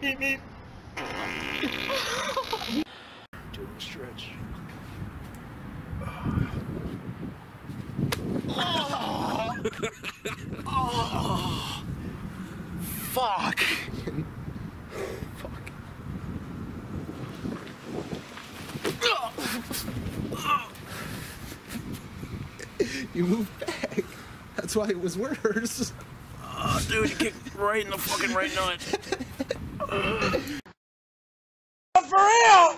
Beep, beep. Doing a stretch. Oh. Fuck. Fuck. You moved back. That's why it was worse. Oh, dude, you kicked right in the fucking right nut. For real!